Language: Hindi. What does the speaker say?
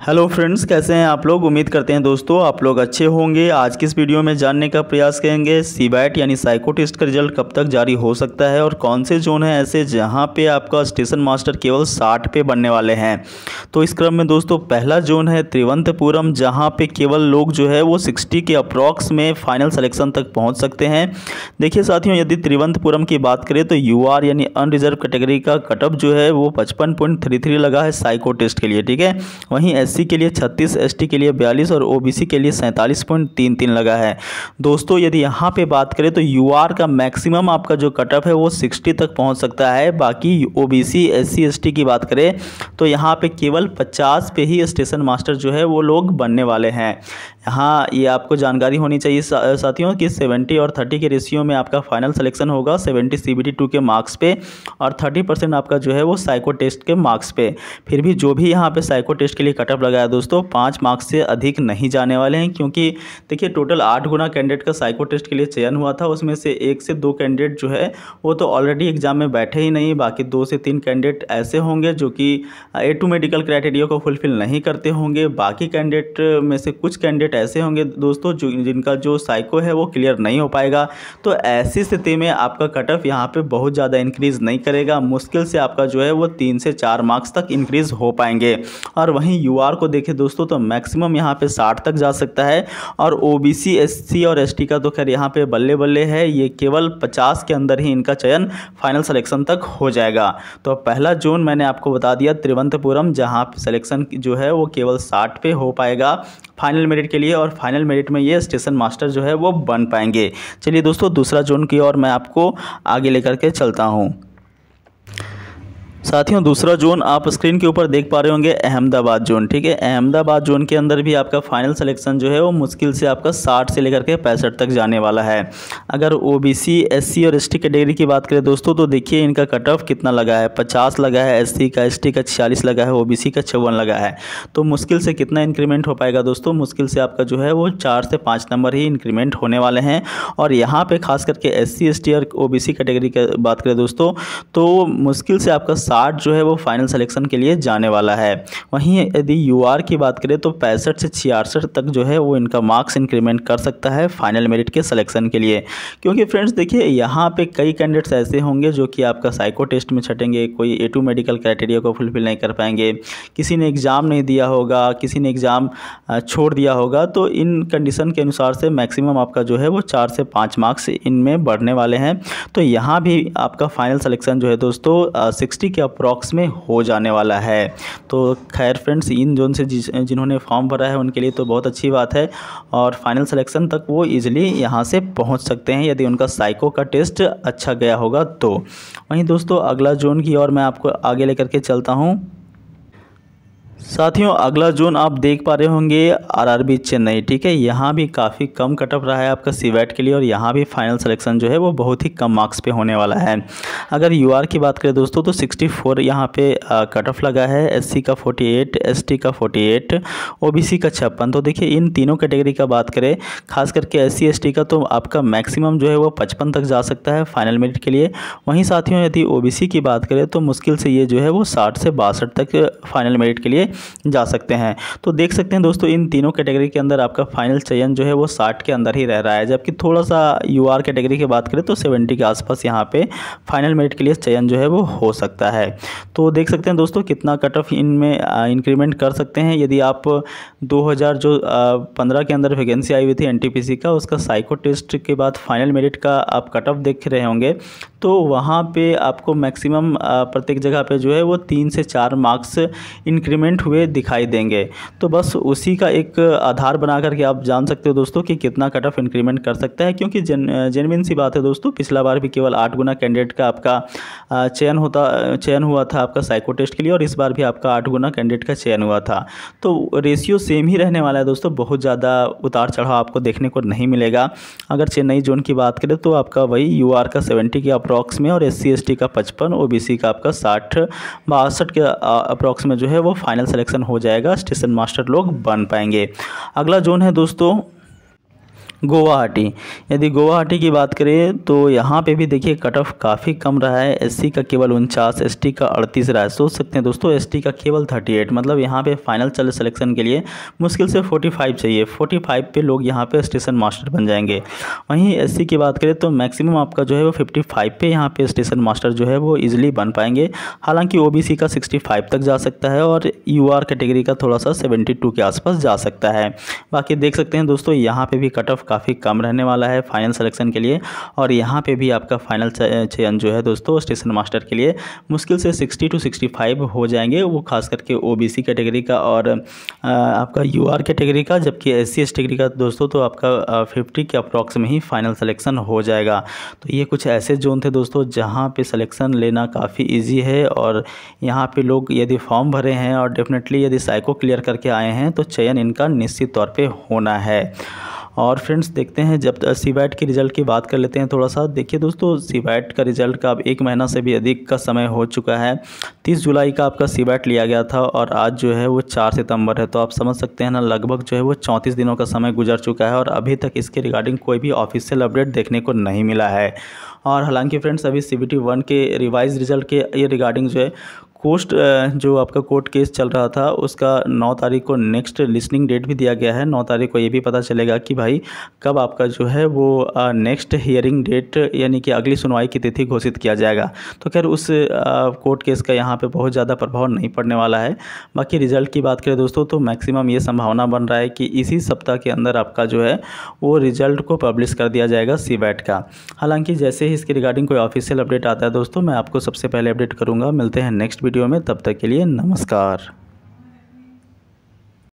हेलो फ्रेंड्स, कैसे हैं आप लोग? उम्मीद करते हैं दोस्तों आप लोग अच्छे होंगे। आज की इस वीडियो में जानने का प्रयास करेंगे सीबैट यानी साइको टेस्ट का रिज़ल्ट कब तक जारी हो सकता है और कौन से जोन हैं ऐसे जहाँ पे आपका स्टेशन मास्टर केवल 60 पे बनने वाले हैं। तो इस क्रम में दोस्तों, पहला जोन है त्रिवंतपुरम, जहाँ पर केवल लोग जो है वो सिक्सटी के अप्रॉक्स में फाइनल सलेक्शन तक पहुँच सकते हैं। देखिए साथियों, यदि त्रिवंतपुरम की बात करें तो यूआर यानी अनरिजर्व कैटेगरी का कटअप जो है वो पचपन लगा है साइको टेस्ट के लिए, ठीक है? वहीं एससी के लिए 36 एसटी के लिए 42 और ओबीसी के लिए सैंतालीस पॉइंट तीन तीन लगा है। दोस्तों, यदि यहाँ पे बात करें तो यूआर का मैक्सिमम आपका जो कटअप है वो 60 तक पहुँच सकता है। बाकी ओबीसी, एससी, एसटी की बात करें तो यहाँ पे केवल 50 पे ही स्टेशन मास्टर जो है वो लोग बनने वाले हैं। यहाँ ये आपको जानकारी होनी चाहिए साथियों कि 70 और 30 के रेशियो में आपका फाइनल सिलेक्शन होगा 70 सी टू के मार्क्स पे और 30 परसेंट आपका जो है वो साइको टेस्ट के मार्क्स पे। फिर भी जो भी यहाँ पे साइको टेस्ट के लिए कटअप लगा है दोस्तों, पाँच मार्क्स से अधिक नहीं जाने वाले हैं, क्योंकि देखिए, टोटल आठ गुना कैंडिडेट का साइको टेस्ट के लिए चयन हुआ था, उसमें से एक से दो कैंडिडेट जो है, वो तो ऑलरेडी एग्ज़ाम में बैठे ही नहीं, बाकी दो से तीन कैंडिडेट ऐसे होंगे जो कि ए टू मेडिकल क्राइटेरिया को फुलफिल नहीं करते होंगे, बाकी कैंडिडेट में से कुछ कैंडिडेट ऐसे होंगे दोस्तों, जो, जिनका जो साइको है, वो क्लियर नहीं हो पाएगा। तो ऐसी स्थिति में आपका कट ऑफ़ यहाँ पर बहुत ज़्यादा इंक्रीज़ नहीं करेगा, मुश्किल से आपका जो है, वो तीन से चार मार्क्स तक इंक्रीज़ हो पाएँगे। और वहीं यू को देखें दोस्तों तो मैक्सिमम यहाँ पे साठ तक जा सकता है। और ओ बी और एस टी का तो खैर यहाँ पे बल्ले बल्ले है। ये केवल पचास के अंदर ही इनका चयन फाइनल सिलेक्शन तक हो जाएगा। तो पहला जोन मैंने आपको बता दिया, त्रिवंतपुरम, जहाँ सिलेक्शन जो है वो केवल साठ पे हो पाएगा फाइनल मेरिट के लिए और फाइनल मेरिट में ये स्टेशन मास्टर जो है वो बन पाएँगे। चलिए दोस्तों, दूसरा जोन की ओर मैं आपको आगे लेकर के चलता हूँ। साथियों, दूसरा जोन आप स्क्रीन के ऊपर देख पा रहे होंगे, अहमदाबाद जोन, ठीक है? अहमदाबाद जोन के अंदर भी आपका फाइनल सिलेक्शन जो है, वो मुश्किल से आपका 60 से लेकर के पैंसठ तक जाने वाला है। अगर ओबीसी एससी और एसटी कैटेगरी की बात करें दोस्तों तो देखिए इनका कट ऑफ़ कितना लगा है? पचास लगा है एस का एसटी का छियालीस लगा है ओबीसी का चौवन लगा है। तो मुश्किल से कितना इंक्रीमेंट हो पाएगा दोस्तों? मुश्किल से आपका जो है, वो चार से पाँच नंबर ही इंक्रीमेंट होने वाले हैं। और यहाँ पर खास करके एस सी और ओबीसी कैटेगरी की बात करें दोस्तों तो मुश्किल से आपका साठ जो है वो फाइनल सिलेक्शन के लिए जाने वाला है। वहीं यदि यूआर की बात करें तो पैंसठ से छियासठ तक जो है वो इनका मार्क्स इंक्रीमेंट कर सकता है फाइनल मेरिट के सिलेक्शन के लिए। क्योंकि फ्रेंड्स देखिए, यहाँ पे कई कैंडिडेट्स ऐसे होंगे जो कि आपका साइको टेस्ट में छटेंगे, कोई ए टू मेडिकल क्राइटेरिया को फुलफिल नहीं कर पाएँगे, किसी ने एग्ज़ाम नहीं दिया होगा, किसी ने एग्ज़ाम छोड़ दिया होगा तो इन कंडीशन के अनुसार से मैक्सिमम आपका जो है वो चार से पाँच मार्क्स इनमें बढ़ने वाले हैं। तो यहाँ भी आपका फाइनल सिलेक्शन जो है दोस्तों सिक्सटी के अप्रॉक्स में हो जाने वाला है। तो खैर फ्रेंड्स, इन जोन से जिन्होंने फॉर्म भरा है, उनके लिए तो बहुत अच्छी बात है और फाइनल सिलेक्शन तक वो ईजिली यहाँ से पहुँच सकते हैं। यदि उनका साइको का टेस्ट अच्छा गया होगा तो। वहीं दोस्तों, अगला जोन की और मैं आपको आगे लेकर के चलता हूँ। साथियों, अगला जोन आप देख पा रहे होंगे आरआरबी चेन्नई, ठीक है? यहाँ भी काफ़ी कम कटअप रहा है आपका सीवैट के लिए और यहाँ भी फाइनल सिलेक्शन जो है वो बहुत ही कम मार्क्स पे होने वाला है। अगर यूआर की बात करें दोस्तों तो 64 फोर यहाँ पे कटअप लगा है एससी का 48 एसटी का 48 ओबीसी का छप्पन। तो देखिए, इन तीनों कैटेगरी का बात करें, खास करके एस सी का तो आपका मैक्सिमम जो है वो पचपन तक जा सकता है फाइनल मेरिट के लिए। वहीं साथियों, यदि ओबीसी की बात करें तो मुश्किल से ये जो है वो साठ से बासठ तक फाइनल मेरिट के लिए जा सकते हैं। तो देख सकते हैं दोस्तों, इन तीनों कैटेगरी के अंदर आपका फाइनल चयन जो है वो साठ के अंदर ही रह रहा है। जबकि थोड़ा सा यूआर कैटेगरी की बात करें तो सेवेंटी के आसपास यहाँ पे फाइनल मेरिट के लिए चयन जो है वो हो सकता है। तो देख सकते हैं दोस्तों कितना कट ऑफ़ इनमें इंक्रीमेंट कर सकते हैं। यदि आप 2000 जो पंद्रह के अंदर वैकेंसी आई हुई थी एनटीपीसी का, उसका साइको टेस्ट के बाद फाइनल मेरिट का आप कट ऑफ़ देख रहे होंगे तो वहाँ पे आपको मैक्सिमम प्रत्येक जगह पे जो है वो तीन से चार मार्क्स इंक्रीमेंट हुए दिखाई देंगे। तो बस उसी का एक आधार बना करके आप जान सकते हो दोस्तों कि कितना कट ऑफ़ इंक्रीमेंट कर सकता है, क्योंकि जेन जेनविन सी बात है दोस्तों, पिछला बार भी केवल आठ गुना कैंडिडेट का आपका चयन होता, चयन हुआ था आपका साइको टेस्ट के लिए, और इस बार भी आपका आठ गुना कैंडिडेट का चयन हुआ था। तो रेशियो सेम ही रहने वाला है दोस्तों, बहुत ज़्यादा उतार चढ़ाव आपको देखने को नहीं मिलेगा। अगर चेन्नई जोन की बात करें तो आपका वही यूआर का सेवेंटी के अप्रॉक्स में, और एस सी का पचपन ओ का आपका साठ, बासठ के अप्रॉक्स में जो है वो फाइनल सिलेक्शन हो जाएगा स्टेशन मास्टर लोग बन पाएँगे। अगला जोन है दोस्तों गुवाहाटी। यदि गुवाहाटी की बात करें तो यहाँ पे भी देखिए कट ऑफ़ काफ़ी कम रहा है। एससी का केवल उनचास एस का अड़तीस रहा है। सोच सकते हैं दोस्तों एस का केवल थर्टी एट मतलब यहाँ पे फाइनल चल सिलेक्शन के लिए मुश्किल से फोर्टी फाइव चाहिए। फोर्टी फाइव पे लोग यहाँ पे स्टेशन मास्टर बन जाएँगे। वहीं एससी की बात करें तो मैक्सिमम आपका जो है वो फिफ्टी फाइव पे यहाँ पे स्टेशन मास्टर जो है वो ईजिली बन पाएँगे। हालाँकि ओबीसी का सिक्सटी फाइव तक जा सकता है और यूआर कैटेगरी का थोड़ा सा सेवेंटी के आसपास जा सकता है। बाकी देख सकते हैं दोस्तों, यहाँ पर भी कट ऑफ़ काफ़ी कम रहने वाला है फाइनल सिलेक्शन के लिए। और यहाँ पे भी आपका फाइनल चयन जो है दोस्तों स्टेशन मास्टर के लिए मुश्किल से 60 टू 65 हो जाएँगे। वो खास करके ओबीसी कैटेगरी का और आपका यूआर कैटेगरी का, जबकि एस सी कैटेगरी का दोस्तों तो आपका फिफ्टी के अप्रॉक्स में ही फाइनल सिलेक्शन हो जाएगा। तो ये कुछ ऐसे जोन थे दोस्तों जहाँ पर सलेक्शन लेना काफ़ी ईजी है और यहाँ पर लोग यदि फॉर्म भरे हैं और डेफिनेटली यदि साइको क्लियर करके आए हैं तो चयन इनका निश्चित तौर पर होना है। और फ्रेंड्स देखते हैं, जब सी वैट के रिज़ल्ट की बात कर लेते हैं थोड़ा सा। देखिए दोस्तों सी वैट का रिज़ल्ट का अब एक महीना से भी अधिक का समय हो चुका है। तीस जुलाई का आपका सी वैट लिया गया था और आज जो है वो चार सितंबर है। तो आप समझ सकते हैं ना, लगभग जो है वो चौंतीस दिनों का समय गुजर चुका है और अभी तक इसके रिगार्डिंग कोई भी ऑफिशियल अपडेट देखने को नहीं मिला है। और हालाँकि फ्रेंड्स, अभी सी बी टी वन के रिवाइज रिज़ल्ट के ये रिगार्डिंग जो है कोस्ट जो आपका कोर्ट केस चल रहा था, उसका नौ तारीख को नेक्स्ट लिसनिंग डेट भी दिया गया है। नौ तारीख को ये भी पता चलेगा कि भाई कब आपका जो है वो नेक्स्ट हियरिंग डेट यानी कि अगली सुनवाई की तिथि घोषित किया जाएगा। तो खैर उस कोर्ट केस का यहाँ पे बहुत ज़्यादा प्रभाव नहीं पड़ने वाला है। बाकी रिज़ल्ट की बात करें दोस्तों तो मैक्सिमम ये संभावना बन रहा है कि इसी सप्ताह के अंदर आपका जो है, वो रिज़ल्ट को पब्लिश कर दिया जाएगा सी का। हालाँकि जैसे ही इसके रिगार्डिंग कोई ऑफिशियल अपडेट आता है दोस्तों, मैं आपको सबसे पहले अपडेट करूँगा। मिलते हैं नेक्स्ट वीडियो में तब तक के लिए नमस्कार।